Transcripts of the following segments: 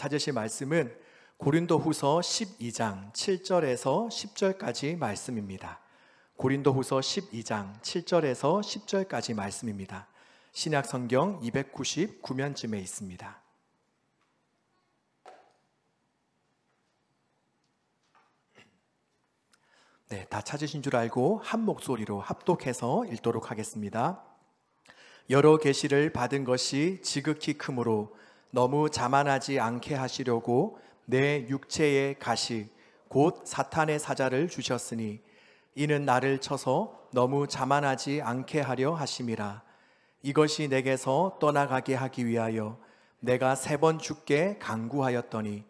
찾으실 말씀은 고린도 후서 12장 7절에서 10절까지 말씀입니다. 고린도 후서 12장 7절에서 10절까지 말씀입니다. 신약 성경 299면쯤에 있습니다. 네, 다 찾으신 줄 알고 한 목소리로 합독해서 읽도록 하겠습니다. 여러 계시를 받은 것이 지극히 크므로 너무 자만하지 않게 하시려고 내 육체의 가시 곧 사탄의 사자를 주셨으니 이는 나를 쳐서 너무 자만하지 않게 하려 하심이라 이것이 내게서 떠나가게 하기 위하여 내가 세 번 죽게 강구하였더니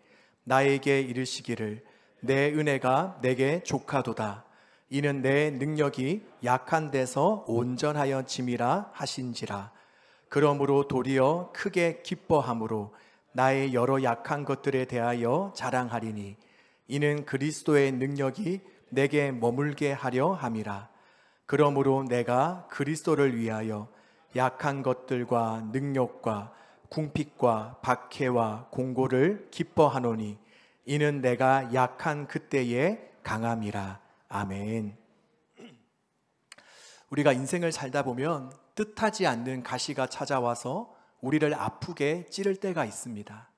나에게 이르시기를 내 은혜가 내게 족하도다 이는 내 능력이 약한 데서 온전하여 짐이라 하신지라. 그러므로 도리어 크게 기뻐함으로 나의 여러 약한 것들에 대하여 자랑하리니 이는 그리스도의 능력이 내게 머물게 하려 함이라. 그러므로 내가 그리스도를 위하여 약한 것들과 능력과 궁핍과 박해와 공고를 기뻐하노니 이는 내가 약한 그때에 강함이라. 아멘. 우리가 인생을 살다 보면 뜻하지 않는 가시가 찾아와서 우리를 아프게 찌를 때가 있습니다.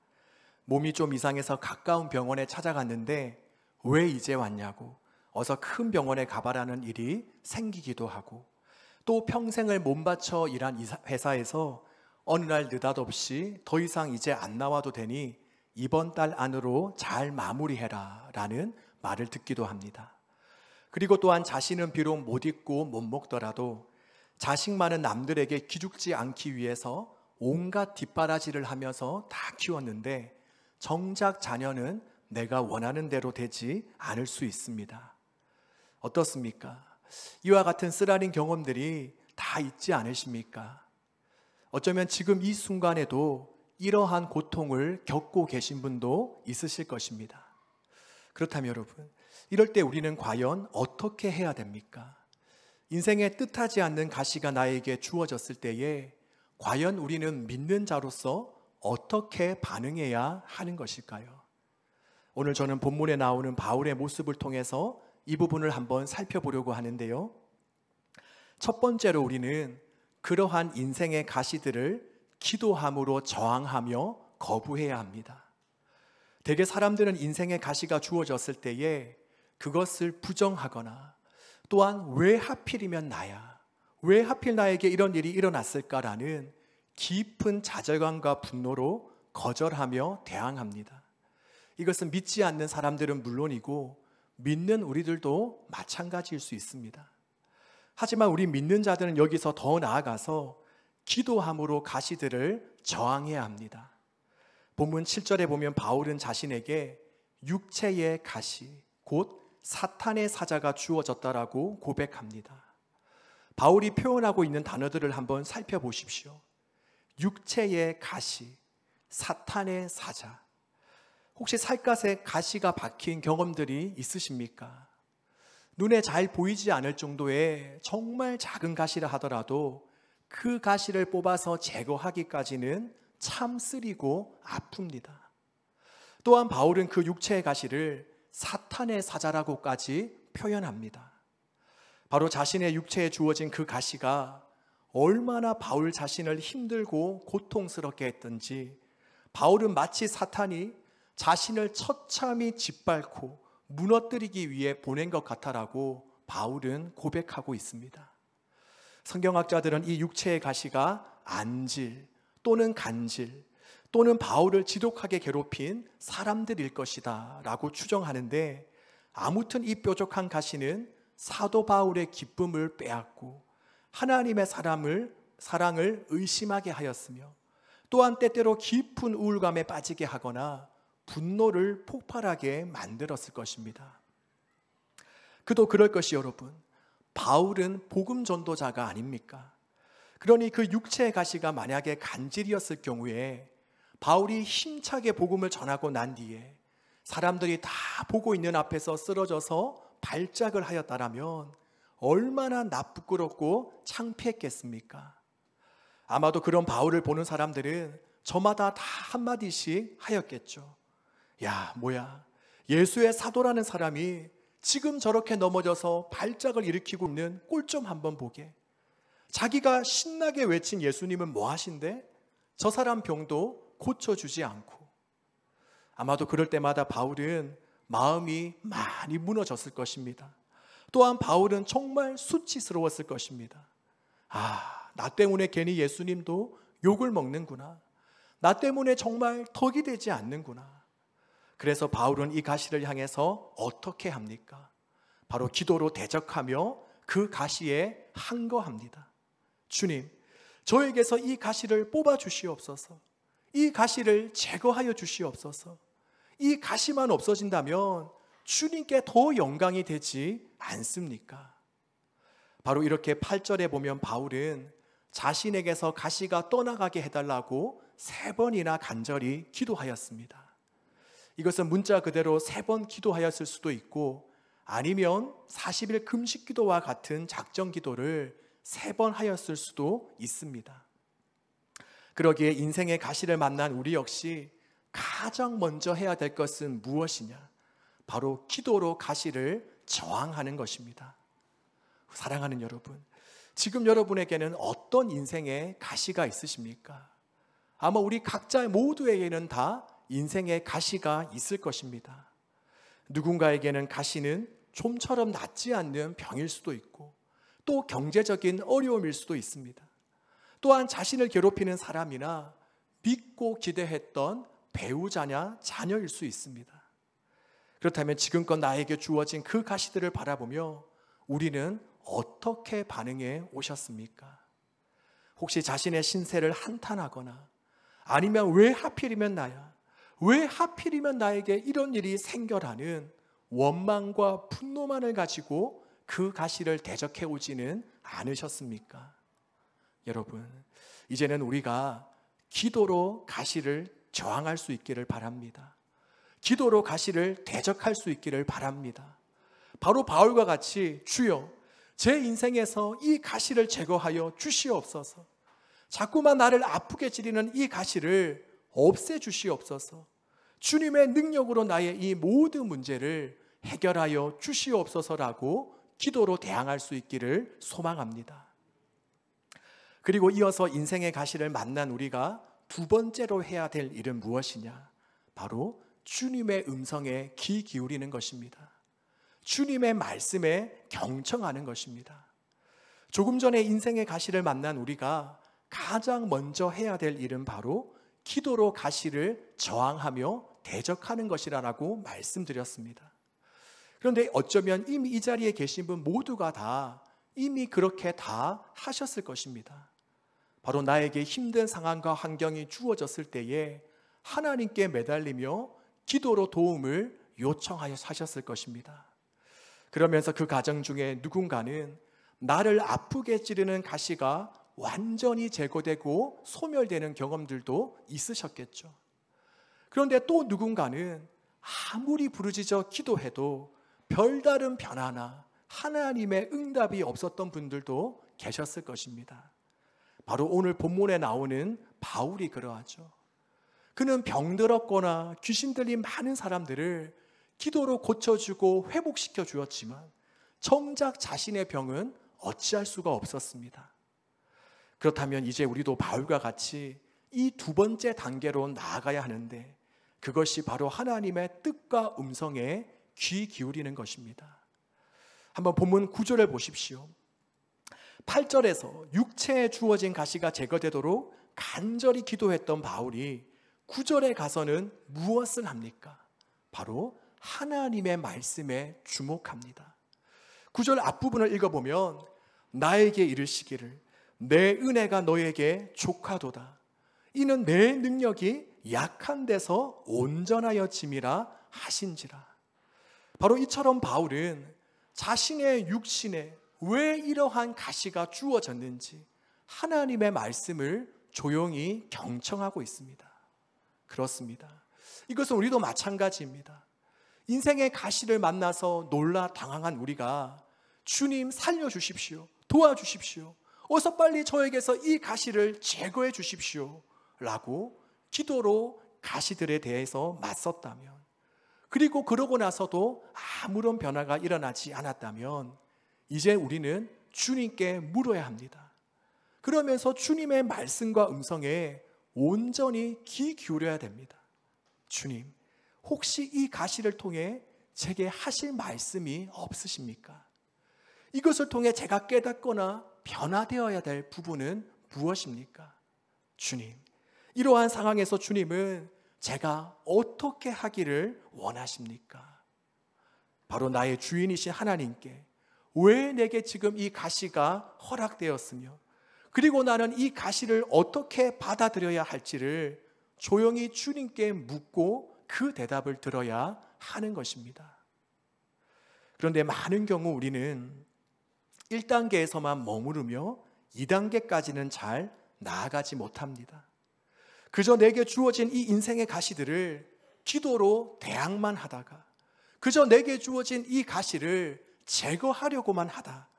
몸이 좀 이상해서 가까운 병원에 찾아갔는데 왜 이제 왔냐고 어서 큰 병원에 가봐라는 일이 생기기도 하고 또 평생을 몸 바쳐 일한 회사에서 어느 날 느닷없이 더 이상 이제 안 나와도 되니 이번 달 안으로 잘 마무리해라 라는 말을 듣기도 합니다. 그리고 또한 자신은 비록 못 입고 못 먹더라도 자식 많은 남들에게 기죽지 않기 위해서 온갖 뒷바라지를 하면서 다 키웠는데 정작 자녀는 내가 원하는 대로 되지 않을 수 있습니다. 어떻습니까? 이와 같은 쓰라린 경험들이 다 있지 않으십니까? 어쩌면 지금 이 순간에도 이러한 고통을 겪고 계신 분도 있으실 것입니다. 그렇다면 여러분, 이럴 때 우리는 과연 어떻게 해야 됩니까? 인생의 뜻하지 않는 가시가 나에게 주어졌을 때에 과연 우리는 믿는 자로서 어떻게 반응해야 하는 것일까요? 오늘 저는 본문에 나오는 바울의 모습을 통해서 이 부분을 한번 살펴보려고 하는데요. 첫 번째로 우리는 그러한 인생의 가시들을 기도함으로 저항하며 거부해야 합니다. 대개 사람들은 인생의 가시가 주어졌을 때에 그것을 부정하거나 또한 왜 하필이면 나야? 왜 하필 나에게 이런 일이 일어났을까라는 깊은 좌절감과 분노로 거절하며 대항합니다. 이것은 믿지 않는 사람들은 물론이고 믿는 우리들도 마찬가지일 수 있습니다. 하지만 우리 믿는 자들은 여기서 더 나아가서 기도함으로 가시들을 저항해야 합니다. 본문 7절에 보면 바울은 자신에게 육체의 가시, 곧 사탄의 사자가 주어졌다라고 고백합니다. 바울이 표현하고 있는 단어들을 한번 살펴보십시오. 육체의 가시, 사탄의 사자. 혹시 살갗에 가시가 박힌 경험들이 있으십니까? 눈에 잘 보이지 않을 정도의 정말 작은 가시라 하더라도 그 가시를 뽑아서 제거하기까지는 참 쓰리고 아픕니다. 또한 바울은 그 육체의 가시를 사탄의 사자라고까지 표현합니다. 바로 자신의 육체에 주어진 그 가시가 얼마나 바울 자신을 힘들고 고통스럽게 했던지 바울은 마치 사탄이 자신을 처참히 짓밟고 무너뜨리기 위해 보낸 것 같아라고 바울은 고백하고 있습니다. 성경학자들은 이 육체의 가시가 안질 또는 간질 또는 바울을 지독하게 괴롭힌 사람들일 것이다 라고 추정하는데 아무튼 이 뾰족한 가시는 사도 바울의 기쁨을 빼앗고 하나님의 사람을 사랑을 의심하게 하였으며 또한 때때로 깊은 우울감에 빠지게 하거나 분노를 폭발하게 만들었을 것입니다. 그도 그럴 것이 여러분. 바울은 복음 전도자가 아닙니까? 그러니 그 육체의 가시가 만약에 간질이었을 경우에 바울이 힘차게 복음을 전하고 난 뒤에 사람들이 다 보고 있는 앞에서 쓰러져서 발작을 하였다라면 얼마나 나쁘끄럽고 창피했겠습니까? 아마도 그런 바울을 보는 사람들은 저마다 다 한마디씩 하였겠죠. 야, 뭐야. 예수의 사도라는 사람이 지금 저렇게 넘어져서 발작을 일으키고 있는 꼴 좀 한번 보게. 자기가 신나게 외친 예수님은 뭐 하신데? 저 사람 병도 고쳐주지 않고. 아마도 그럴 때마다 바울은 마음이 많이 무너졌을 것입니다. 또한 바울은 정말 수치스러웠을 것입니다. 아, 나 때문에 괜히 예수님도 욕을 먹는구나. 나 때문에 정말 덕이 되지 않는구나. 그래서 바울은 이 가시를 향해서 어떻게 합니까? 바로 기도로 대적하며 그 가시에 항거합니다. 주님, 저에게서 이 가시를 뽑아 주시옵소서. 이 가시를 제거하여 주시옵소서. 이 가시만 없어진다면 주님께 더 영광이 되지 않습니까? 바로 이렇게 8절에 보면 바울은 자신에게서 가시가 떠나가게 해달라고 세 번이나 간절히 기도하였습니다. 이것은 문자 그대로 세 번 기도하였을 수도 있고 아니면 40일 금식 기도와 같은 작정 기도를 세 번 하였을 수도 있습니다. 그러기에 인생의 가시를 만난 우리 역시 가장 먼저 해야 될 것은 무엇이냐? 바로 기도로 가시를 저항하는 것입니다. 사랑하는 여러분, 지금 여러분에게는 어떤 인생의 가시가 있으십니까? 아마 우리 각자 모두에게는 다 인생의 가시가 있을 것입니다. 누군가에게는 가시는 좀처럼 낫지 않는 병일 수도 있고 또 경제적인 어려움일 수도 있습니다. 또한 자신을 괴롭히는 사람이나 믿고 기대했던 배우자냐 자녀일 수 있습니다. 그렇다면 지금껏 나에게 주어진 그 가시들을 바라보며 우리는 어떻게 반응해 오셨습니까? 혹시 자신의 신세를 한탄하거나 아니면 왜 하필이면 나야? 왜 하필이면 나에게 이런 일이 생겨라는 원망과 분노만을 가지고 그 가시를 대적해 오지는 않으셨습니까? 여러분, 이제는 우리가 기도로 가시를 저항할 수 있기를 바랍니다. 기도로 가시를 대적할 수 있기를 바랍니다. 바로 바울과 같이 주여 제 인생에서 이 가시를 제거하여 주시옵소서. 자꾸만 나를 아프게 찌르는 이 가시를 없애 주시옵소서. 주님의 능력으로 나의 이 모든 문제를 해결하여 주시옵소서라고 기도로 대항할 수 있기를 소망합니다. 그리고 이어서 인생의 가시를 만난 우리가 두 번째로 해야 될 일은 무엇이냐? 바로 주님의 음성에 귀 기울이는 것입니다. 주님의 말씀에 경청하는 것입니다. 조금 전에 인생의 가시를 만난 우리가 가장 먼저 해야 될 일은 바로 기도로 가시를 저항하며 대적하는 것이라고 말씀드렸습니다. 그런데 어쩌면 이미 이 자리에 계신 분 모두가 다 이미 그렇게 다 하셨을 것입니다. 바로 나에게 힘든 상황과 환경이 주어졌을 때에 하나님께 매달리며 기도로 도움을 요청하여 사셨을 것입니다. 그러면서 그 가정 중에 누군가는 나를 아프게 찌르는 가시가 완전히 제거되고 소멸되는 경험들도 있으셨겠죠. 그런데 또 누군가는 아무리 부르짖어 기도해도 별다른 변화나 하나님의 응답이 없었던 분들도 계셨을 것입니다. 바로 오늘 본문에 나오는 바울이 그러하죠. 그는 병들었거나 귀신 들린 많은 사람들을 기도로 고쳐주고 회복시켜 주었지만 정작 자신의 병은 어찌할 수가 없었습니다. 그렇다면 이제 우리도 바울과 같이 이 두 번째 단계로 나아가야 하는데 그것이 바로 하나님의 뜻과 음성에 귀 기울이는 것입니다. 한번 본문 구절을 보십시오. 8절에서 육체에 주어진 가시가 제거되도록 간절히 기도했던 바울이 9절에 가서는 무엇을 합니까? 바로 하나님의 말씀에 주목합니다. 9절 앞부분을 읽어보면 나에게 이르시기를 내 은혜가 너에게 족하도다. 이는 내 능력이 약한 데서 온전하여 짐이라 하신지라. 바로 이처럼 바울은 자신의 육신에 왜 이러한 가시가 주어졌는지 하나님의 말씀을 조용히 경청하고 있습니다. 그렇습니다. 이것은 우리도 마찬가지입니다. 인생의 가시를 만나서 놀라 당황한 우리가 주님 살려주십시오. 도와주십시오. 어서 빨리 저에게서 이 가시를 제거해 주십시오. 라고 기도로 가시들에 대해서 맞섰다면 그리고 그러고 나서도 아무런 변화가 일어나지 않았다면 이제 우리는 주님께 물어야 합니다. 그러면서 주님의 말씀과 음성에 온전히 귀 기울여야 됩니다. 주님, 혹시 이 가시를 통해 제게 하실 말씀이 없으십니까? 이것을 통해 제가 깨닫거나 변화되어야 될 부분은 무엇입니까? 주님, 이러한 상황에서 주님은 제가 어떻게 하기를 원하십니까? 바로 나의 주인이신 하나님께 왜 내게 지금 이 가시가 허락되었으며 그리고 나는 이 가시를 어떻게 받아들여야 할지를 조용히 주님께 묻고 그 대답을 들어야 하는 것입니다. 그런데 많은 경우 우리는 1단계에서만 머무르며 2단계까지는 잘 나아가지 못합니다. 그저 내게 주어진 이 인생의 가시들을 기도로 대항만 하다가 그저 내게 주어진 이 가시를 제거하려고만 하다.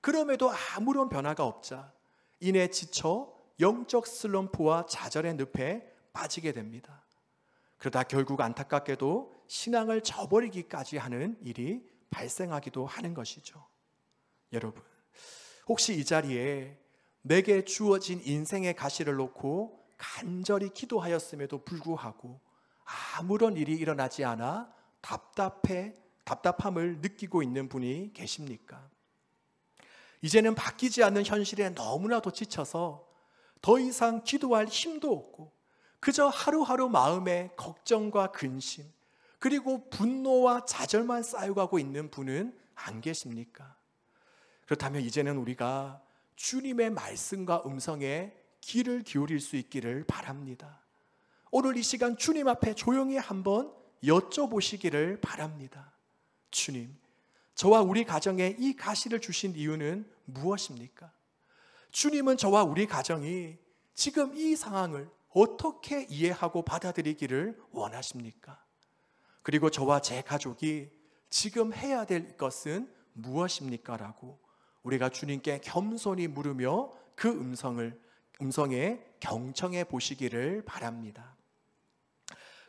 그럼에도 아무런 변화가 없자 이내 지쳐 영적 슬럼프와 좌절의 늪에 빠지게 됩니다. 그러다 결국 안타깝게도 신앙을 저버리기까지 하는 일이 발생하기도 하는 것이죠. 여러분, 혹시 이 자리에 내게 주어진 인생의 가시를 놓고 간절히 기도하였음에도 불구하고 아무런 일이 일어나지 않아 답답해 답답함을 느끼고 있는 분이 계십니까? 이제는 바뀌지 않는 현실에 너무나도 지쳐서 더 이상 기도할 힘도 없고 그저 하루하루 마음에 걱정과 근심 그리고 분노와 좌절만 쌓여가고 있는 분은 안 계십니까? 그렇다면 이제는 우리가 주님의 말씀과 음성에 귀를 기울일 수 있기를 바랍니다. 오늘 이 시간 주님 앞에 조용히 한번 여쭤보시기를 바랍니다. 주님, 저와 우리 가정에 이 가시를 주신 이유는 무엇입니까? 주님은 저와 우리 가정이 지금 이 상황을 어떻게 이해하고 받아들이기를 원하십니까? 그리고 저와 제 가족이 지금 해야 될 것은 무엇입니까? 라고 우리가 주님께 겸손히 물으며 그 음성을 음성에 경청해 보시기를 바랍니다.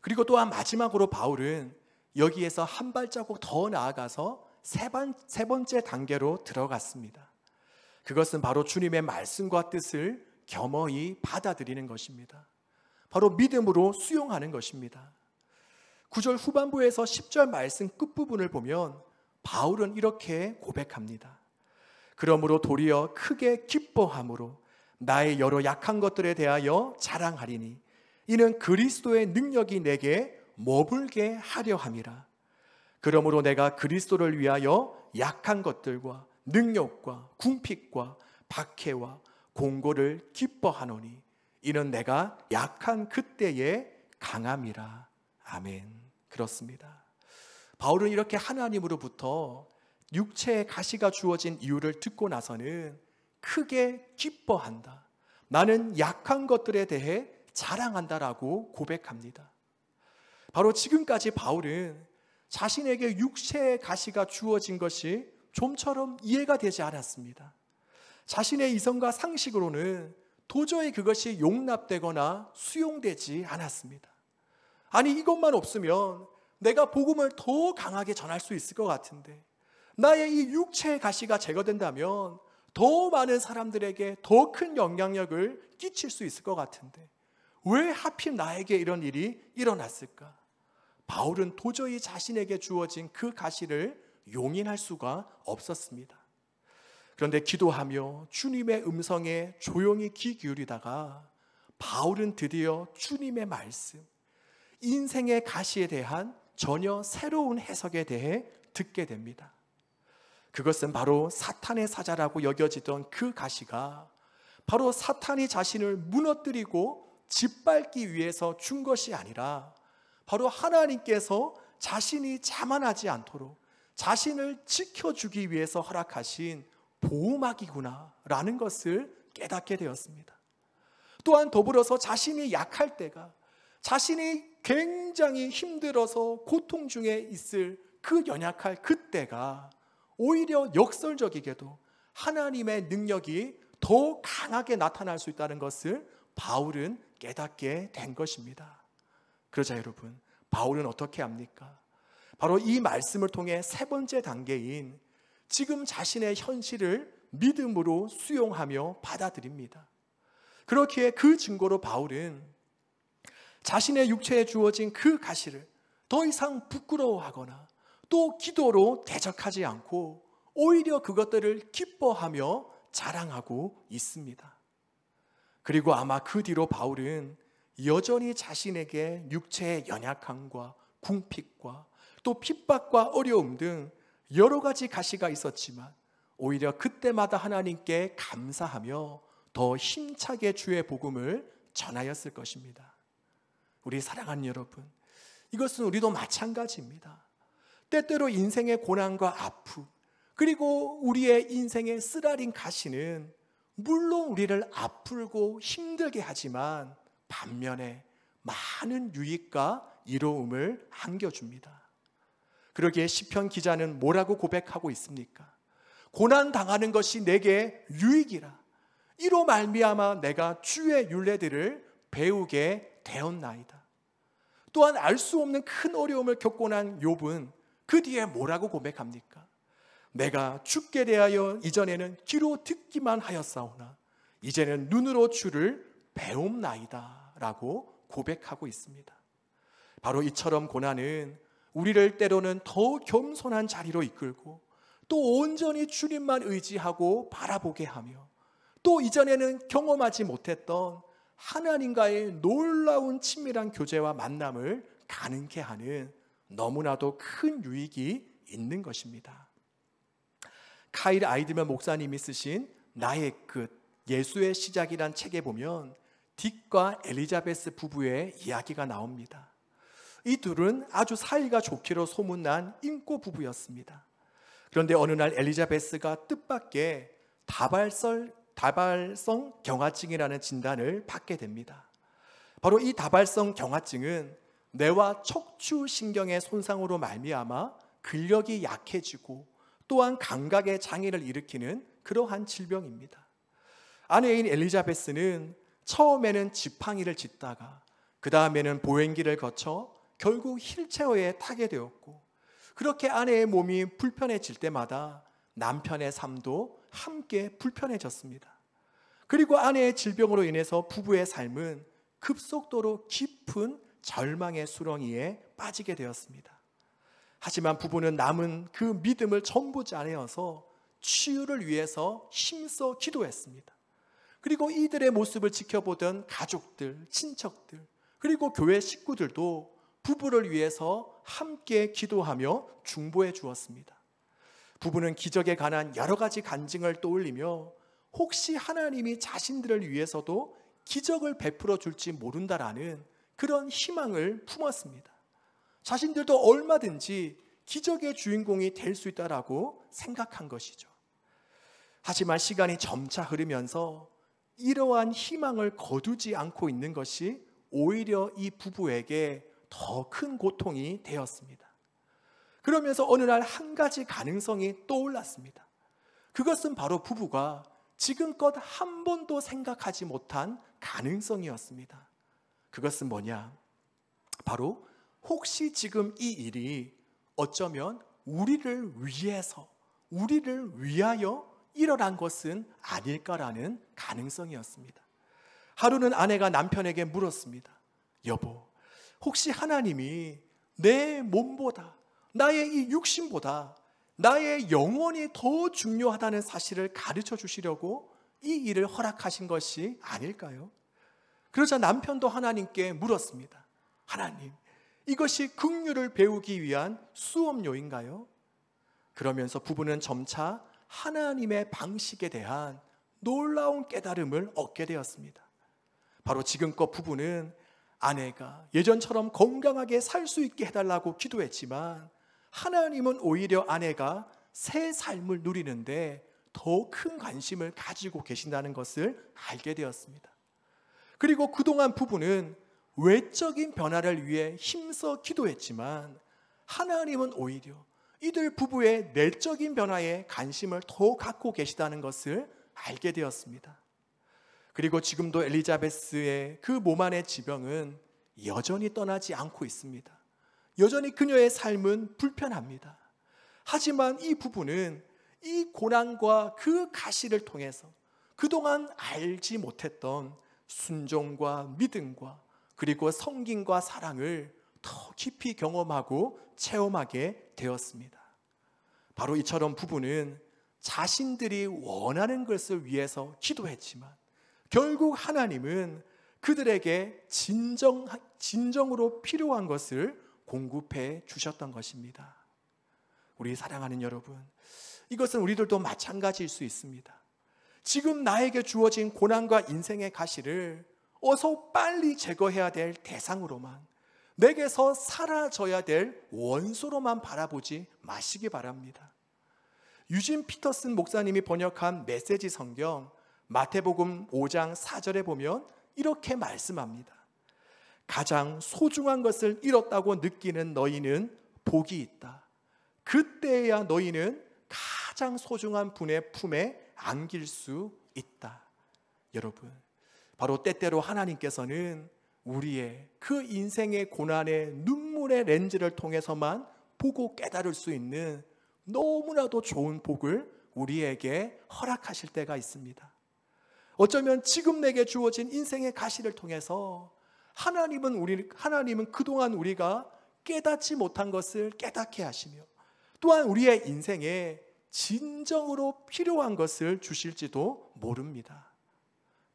그리고 또한 마지막으로 바울은 여기에서 한 발자국 더 나아가서 세, 번, 세 번째 단계로 들어갔습니다. 그것은 바로 주님의 말씀과 뜻을 겸허히 받아들이는 것입니다. 바로 믿음으로 수용하는 것입니다. 9절 후반부에서 10절 말씀 끝부분을 보면 바울은 이렇게 고백합니다. 그러므로 도리어 크게 기뻐함으로 나의 여러 약한 것들에 대하여 자랑하리니 이는 그리스도의 능력이 내게 머물게 하려 함이라. 그러므로 내가 그리스도를 위하여 약한 것들과 능력과 궁핍과 박해와 공고를 기뻐하노니 이는 내가 약한 그때에 강함이라. 아멘. 그렇습니다. 바울은 이렇게 하나님으로부터 육체의 가시가 주어진 이유를 듣고 나서는 크게 기뻐한다. 나는 약한 것들에 대해 자랑한다라고 고백합니다. 바로 지금까지 바울은 자신에게 육체의 가시가 주어진 것이 좀처럼 이해가 되지 않았습니다. 자신의 이성과 상식으로는 도저히 그것이 용납되거나 수용되지 않았습니다. 아니, 이것만 없으면 내가 복음을 더 강하게 전할 수 있을 것 같은데, 나의 이 육체의 가시가 제거된다면 더 많은 사람들에게 더 큰 영향력을 끼칠 수 있을 것 같은데, 왜 하필 나에게 이런 일이 일어났을까? 바울은 도저히 자신에게 주어진 그 가시를 용인할 수가 없었습니다. 그런데 기도하며 주님의 음성에 조용히 귀 기울이다가 바울은 드디어 주님의 말씀, 인생의 가시에 대한 전혀 새로운 해석에 대해 듣게 됩니다. 그것은 바로 사탄의 사자라고 여겨지던 그 가시가 바로 사탄이 자신을 무너뜨리고 짓밟기 위해서 준 것이 아니라 바로 하나님께서 자신이 자만하지 않도록 자신을 지켜주기 위해서 허락하신 보호막이구나라는 것을 깨닫게 되었습니다. 또한 더불어서 자신이 약할 때가 자신이 굉장히 힘들어서 고통 중에 있을 그 연약할 그때가 오히려 역설적이게도 하나님의 능력이 더 강하게 나타날 수 있다는 것을 바울은 깨닫게 된 것입니다. 그러자 여러분, 바울은 어떻게 합니까? 바로 이 말씀을 통해 세 번째 단계인 지금 자신의 현실을 믿음으로 수용하며 받아들입니다. 그렇기에 그 증거로 바울은 자신의 육체에 주어진 그 가시를 더 이상 부끄러워하거나 또 기도로 대적하지 않고 오히려 그것들을 기뻐하며 자랑하고 있습니다. 그리고 아마 그 뒤로 바울은 여전히 자신에게 육체의 연약함과 궁핍과 또 핍박과 어려움 등 여러 가지 가시가 있었지만 오히려 그때마다 하나님께 감사하며 더 힘차게 주의 복음을 전하였을 것입니다. 우리 사랑하는 여러분, 이것은 우리도 마찬가지입니다. 때때로 인생의 고난과 아픔, 그리고 우리의 인생의 쓰라린 가시는 물론 우리를 아프고 힘들게 하지만 반면에 많은 유익과 이로움을 안겨줍니다. 그러기에 시편 기자는 뭐라고 고백하고 있습니까? 고난 당하는 것이 내게 유익이라. 이로 말미암아 내가 주의 윤례들을 배우게 되었나이다. 또한 알 수 없는 큰 어려움을 겪고 난 욥은 그 뒤에 뭐라고 고백합니까? 내가 죽게 대하여 이전에는 귀로 듣기만 하였사오나 이제는 눈으로 주를 배움나이다 라고 고백하고 있습니다. 바로 이처럼 고난은 우리를 때로는 더 겸손한 자리로 이끌고 또 온전히 주님만 의지하고 바라보게 하며 또 이전에는 경험하지 못했던 하나님과의 놀라운 친밀한 교제와 만남을 가능케 하는 너무나도 큰 유익이 있는 것입니다. 카일 아이드면 목사님이 쓰신 나의 끝 예수의 시작이란 책에 보면 딕과 엘리자베스 부부의 이야기가 나옵니다. 이 둘은 아주 사이가 좋기로 소문난 인꼬 부부였습니다. 그런데 어느 날 엘리자베스가 뜻밖의 다발성, 다발성 경화증이라는 진단을 받게 됩니다. 바로 이 다발성 경화증은 뇌와 척추 신경의 손상으로 말미암아 근력이 약해지고 또한 감각의 장애를 일으키는 그러한 질병입니다. 아내인 엘리자베스는 처음에는 지팡이를 짓다가 그 다음에는 보행기를 거쳐 결국 힐체어에 타게 되었고 그렇게 아내의 몸이 불편해질 때마다 남편의 삶도 함께 불편해졌습니다. 그리고 아내의 질병으로 인해서 부부의 삶은 급속도로 깊은 절망의 수렁이에 빠지게 되었습니다. 하지만 부부는 남은 그 믿음을 전부 짜내어서 치유를 위해서 힘써 기도했습니다. 그리고 이들의 모습을 지켜보던 가족들, 친척들, 그리고 교회 식구들도 부부를 위해서 함께 기도하며 중보해 주었습니다. 부부는 기적에 관한 여러 가지 간증을 떠올리며 혹시 하나님이 자신들을 위해서도 기적을 베풀어 줄지 모른다라는 그런 희망을 품었습니다. 자신들도 얼마든지 기적의 주인공이 될 수 있다라고 생각한 것이죠. 하지만 시간이 점차 흐르면서 이러한 희망을 거두지 않고 있는 것이 오히려 이 부부에게 더 큰 고통이 되었습니다. 그러면서 어느 날 한 가지 가능성이 떠올랐습니다. 그것은 바로 부부가 지금껏 한 번도 생각하지 못한 가능성이었습니다. 그것은 뭐냐? 바로 혹시 지금 이 일이 어쩌면 우리를 위해서, 우리를 위하여 일어난 것은 아닐까라는 가능성이었습니다. 하루는 아내가 남편에게 물었습니다. 여보, 혹시 하나님이 내 몸보다, 나의 이 육신보다 나의 영혼이 더 중요하다는 사실을 가르쳐 주시려고 이 일을 허락하신 것이 아닐까요? 그러자 남편도 하나님께 물었습니다. 하나님, 이것이 긍휼을 배우기 위한 수업료인가요? 그러면서 부부는 점차 하나님의 방식에 대한 놀라운 깨달음을 얻게 되었습니다. 바로 지금껏 부부는 아내가 예전처럼 건강하게 살 수 있게 해달라고 기도했지만 하나님은 오히려 아내가 새 삶을 누리는데 더 큰 관심을 가지고 계신다는 것을 알게 되었습니다. 그리고 그동안 부부는 외적인 변화를 위해 힘써 기도했지만 하나님은 오히려 이들 부부의 내적인 변화에 관심을 더 갖고 계시다는 것을 알게 되었습니다. 그리고 지금도 엘리자베스의 그 몸 안의 지병은 여전히 떠나지 않고 있습니다. 여전히 그녀의 삶은 불편합니다. 하지만 이 부부는 이 고난과 그 가시를 통해서 그동안 알지 못했던 순종과 믿음과 그리고 성김과 사랑을 더 깊이 경험하고 체험하게 되었습니다. 바로 이처럼 부부는 자신들이 원하는 것을 위해서 기도했지만 결국 하나님은 그들에게 진정, 진정으로 필요한 것을 공급해 주셨던 것입니다. 우리 사랑하는 여러분, 이것은 우리들도 마찬가지일 수 있습니다. 지금 나에게 주어진 고난과 인생의 가시를 어서 빨리 제거해야 될 대상으로만 내게서 사라져야 될 원소로만 바라보지 마시기 바랍니다. 유진 피터슨 목사님이 번역한 메시지 성경 마태복음 5장 4절에 보면 이렇게 말씀합니다. 가장 소중한 것을 잃었다고 느끼는 너희는 복이 있다. 그때야 너희는 가장 소중한 분의 품에 안길 수 있다. 여러분, 바로 때때로 하나님께서는 우리의 그 인생의 고난의 눈물의 렌즈를 통해서만 보고 깨달을 수 있는 너무나도 좋은 복을 우리에게 허락하실 때가 있습니다. 어쩌면 지금 내게 주어진 인생의 가시를 통해서 하나님은 우리 하나님은 그동안 우리가 깨닫지 못한 것을 깨닫게 하시며 또한 우리의 인생에 진정으로 필요한 것을 주실지도 모릅니다.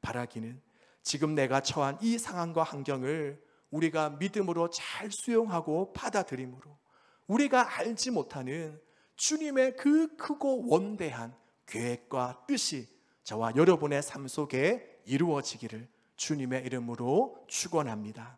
바라기는 지금 내가 처한 이 상황과 환경을 우리가 믿음으로 잘 수용하고 받아들임으로 우리가 알지 못하는 주님의 그 크고 원대한 계획과 뜻이 저와 여러분의 삶 속에 이루어지기를 주님의 이름으로 축원합니다.